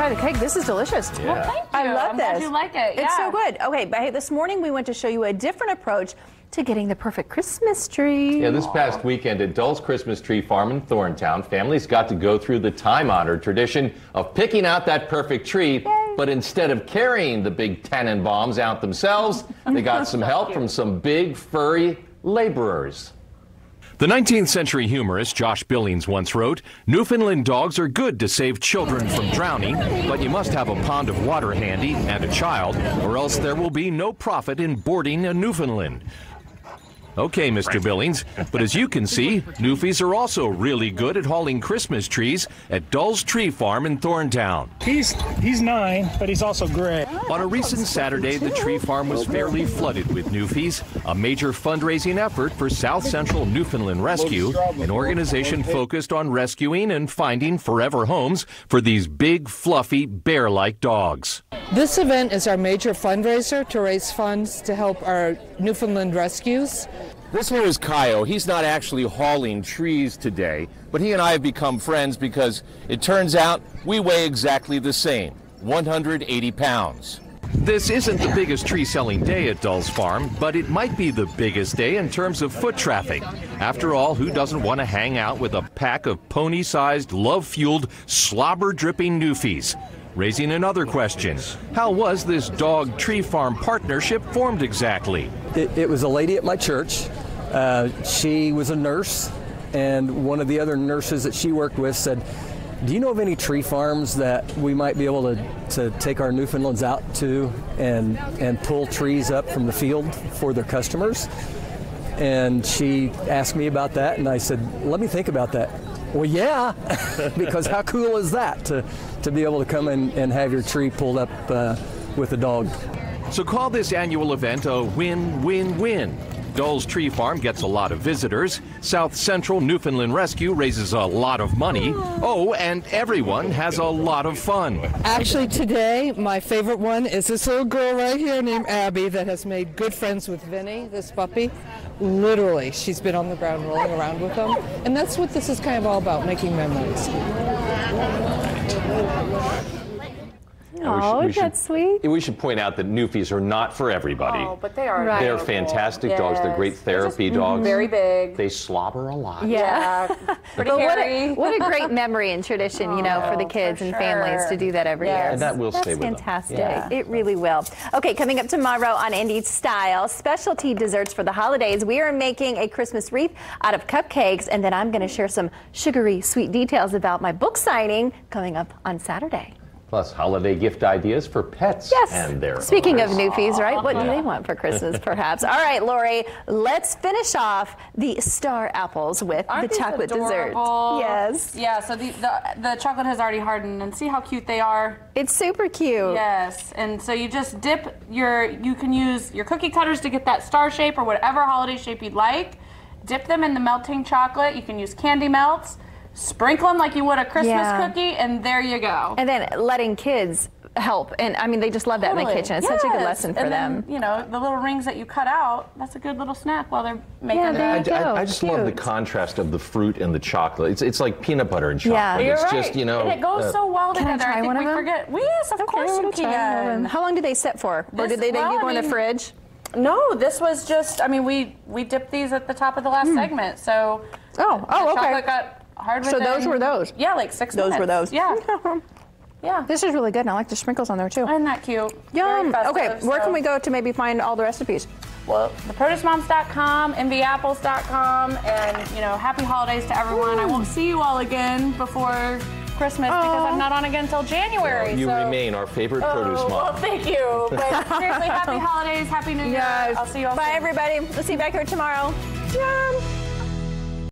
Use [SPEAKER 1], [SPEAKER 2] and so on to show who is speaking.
[SPEAKER 1] try the cake. This is delicious.
[SPEAKER 2] Yeah.
[SPEAKER 3] Well, thank you.
[SPEAKER 1] I love
[SPEAKER 3] I'm
[SPEAKER 1] this.
[SPEAKER 3] Glad you like it.
[SPEAKER 1] It's so good. Okay, but hey, this morning we went to show you a different approach to getting the perfect Christmas tree.
[SPEAKER 2] Yeah, this past weekend at Dull's Christmas Tree Farm in Thorntown, families got to go through the time-honored tradition of picking out that perfect tree. But instead of carrying the big Tannenbaums out themselves, they got some help from some big furry laborers.
[SPEAKER 4] The 19th century humorist Josh Billings once wrote Newfoundland dogs are good to save children from drowning, but you must have a pond of water handy and a child, or else there will be no profit in boarding a Newfoundland. Okay, Mr. Billings, but as you can see, Newfies are also really good at hauling Christmas trees at Dull's Tree Farm in Thorntown.
[SPEAKER 5] He's he's nine, but he's also gray.
[SPEAKER 4] On a recent Saturday, the tree farm was fairly flooded with Newfies, a major fundraising effort for South Central Newfoundland Rescue, an organization focused on rescuing and finding forever homes for these big, fluffy, bear like dogs.
[SPEAKER 6] This event is our major fundraiser to raise funds to help our Newfoundland rescues.
[SPEAKER 4] This here is Kaio. He's not actually hauling trees today, but he and I have become friends because it turns out we weigh exactly the same 180 pounds. This isn't the biggest tree selling day at Dull's Farm, but it might be the biggest day in terms of foot traffic. After all, who doesn't want to hang out with a pack of pony sized, love fueled, slobber dripping newfies? Raising another question How was this dog tree farm partnership formed exactly?
[SPEAKER 7] It, it was a lady at my church. Uh, she was a nurse, and one of the other nurses that she worked with said, "Do you know of any tree farms that we might be able to, to take our Newfoundlands out to and and pull trees up from the field for their customers?" And she asked me about that, and I said, "Let me think about that." Well, yeah, because how cool is that to to be able to come in and have your tree pulled up uh, with a dog?
[SPEAKER 4] So call this annual event a win win win. Dull's Tree Farm gets a lot of visitors. South Central Newfoundland Rescue raises a lot of money. Oh, and everyone has a lot of fun.
[SPEAKER 6] Actually, today, my favorite one is this little girl right here named Abby that has made good friends with Vinny, this puppy. Literally, she's been on the ground rolling around with him. And that's what this is kind of all about, making memories. Thank you.
[SPEAKER 1] Oh,
[SPEAKER 2] we should-
[SPEAKER 1] that's sweet.
[SPEAKER 2] We should point out that Newfies are not for everybody.
[SPEAKER 3] Oh, but they are.
[SPEAKER 1] Right.
[SPEAKER 2] They're
[SPEAKER 3] adorable.
[SPEAKER 2] fantastic dogs. They're great
[SPEAKER 3] Yes.
[SPEAKER 2] therapy mm-hmm. dogs.
[SPEAKER 3] Very big.
[SPEAKER 2] They slobber a lot.
[SPEAKER 1] Yeah.
[SPEAKER 3] Yeah. Pretty
[SPEAKER 1] But what a, what a great memory and tradition, you know, for the
[SPEAKER 3] Oh,
[SPEAKER 1] kids
[SPEAKER 3] for
[SPEAKER 1] and families to do that every
[SPEAKER 3] Yes.
[SPEAKER 1] year.
[SPEAKER 2] And that will
[SPEAKER 1] That's
[SPEAKER 2] stay with them.
[SPEAKER 1] fantastic.
[SPEAKER 2] Yeah.
[SPEAKER 1] It really will. Okay, coming up tomorrow on Indy Style, specialty desserts for the holidays. We are making a Christmas wreath out of cupcakes, and then I'm going to share some sugary sweet details about my book signing coming up on Saturday.
[SPEAKER 2] Plus, holiday gift ideas for pets
[SPEAKER 1] Yes.
[SPEAKER 2] and their
[SPEAKER 1] Speaking of
[SPEAKER 2] owners.
[SPEAKER 1] newfies, right? What do they want for Christmas, perhaps? All right, Lori, let's finish off the star apples with
[SPEAKER 3] Aren't
[SPEAKER 1] the
[SPEAKER 3] these
[SPEAKER 1] chocolate dessert.
[SPEAKER 3] adorable?
[SPEAKER 1] Yes.
[SPEAKER 3] Yeah, so the, the the chocolate has already hardened and see how cute they are.
[SPEAKER 1] It's super cute.
[SPEAKER 3] Yes, and so you just dip your, you can use your cookie cutters to get that star shape or whatever holiday shape you'd like. Dip them in the melting chocolate. You can use candy melts. Sprinkle them like you would a Christmas
[SPEAKER 1] Yeah.
[SPEAKER 3] cookie, and there you go.
[SPEAKER 1] And then letting kids help. And I mean, they just love that in the kitchen. It's such a good lesson for
[SPEAKER 3] and
[SPEAKER 1] them.
[SPEAKER 3] Then, you know, the little rings that you cut out, that's a good little snack while they're making
[SPEAKER 1] Yeah,
[SPEAKER 3] it.
[SPEAKER 1] there
[SPEAKER 2] I,
[SPEAKER 1] go.
[SPEAKER 2] I- I just love the contrast of the fruit and the chocolate. It's, it's like peanut butter and chocolate.
[SPEAKER 1] Yeah.
[SPEAKER 3] You're
[SPEAKER 2] it's
[SPEAKER 3] right.
[SPEAKER 2] just, you know.
[SPEAKER 3] and it goes
[SPEAKER 2] uh,
[SPEAKER 3] so well
[SPEAKER 1] Can I
[SPEAKER 3] together.
[SPEAKER 1] try
[SPEAKER 3] think
[SPEAKER 1] one
[SPEAKER 3] we
[SPEAKER 1] of them?
[SPEAKER 3] forget. Well, yes, of
[SPEAKER 1] Okay,
[SPEAKER 3] course
[SPEAKER 1] we'll
[SPEAKER 3] you
[SPEAKER 1] try one
[SPEAKER 3] can.
[SPEAKER 1] How long do they sit for? or did they, they
[SPEAKER 3] well,
[SPEAKER 1] go
[SPEAKER 3] I
[SPEAKER 1] in the fridge?
[SPEAKER 3] No, this was just. I mean, we we dipped these at the top of the last segment, so.
[SPEAKER 1] Oh, oh,
[SPEAKER 3] the
[SPEAKER 1] okay.
[SPEAKER 3] Chocolate hard.
[SPEAKER 1] So those were those?
[SPEAKER 3] Yeah, like six.
[SPEAKER 1] Those were those.
[SPEAKER 3] Yeah. yeah.
[SPEAKER 1] This is really good, and I like the sprinkles on there too.
[SPEAKER 3] Isn't that cute?
[SPEAKER 1] Yum.
[SPEAKER 3] Very
[SPEAKER 1] Okay,
[SPEAKER 3] festive,
[SPEAKER 1] where
[SPEAKER 3] so-
[SPEAKER 1] can we go to maybe find all the recipes?
[SPEAKER 3] Well, theproducemoms.com, mvapples.com, and you know, happy holidays to everyone. I won't see you all again before Christmas because I'm not on again until January.
[SPEAKER 2] You
[SPEAKER 3] so.
[SPEAKER 2] remain our favorite oh, produce
[SPEAKER 3] Oh,
[SPEAKER 2] mom.
[SPEAKER 3] well, thank you. But seriously, happy holidays, happy New Year. I'll see you all
[SPEAKER 1] Bye,
[SPEAKER 3] soon.
[SPEAKER 1] everybody. We'll see you back here tomorrow. Yum.